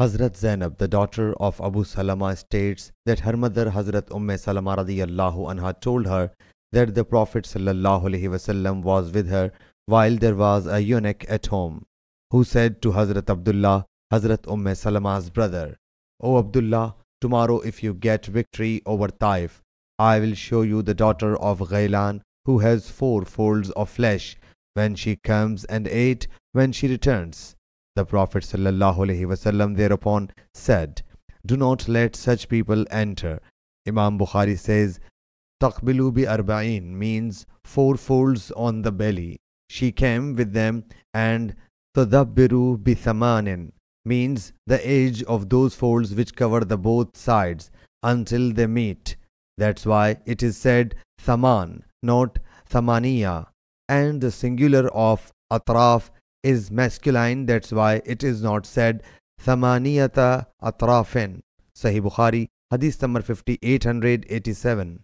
Hazrat Zainab, the daughter of Abu Salama, states that her mother Hazrat Umm Salama radiyallahu anha told her that the Prophet sallallahu was with her while there was a eunuch at home, who said to Hazrat Abdullah, Hazrat Umm Salama's brother, O Abdullah, tomorrow if you get victory over Taif, I will show you the daughter of Ghailan who has four folds of flesh when she comes and eight when she returns. The Prophet ﷺ thereupon said, Do not let such people enter. Imam Bukhari says, Taqbilu bi arba'in means four folds on the belly. She came with them and Tadabbiru bi thamanin means the age of those folds which cover the both sides until they meet. That's why it is said thaman, not thamaniya. And the singular of atraf is masculine, that's why it is not said Thamaniyata Atrafin. Sahih Bukhari, Hadith number 5887.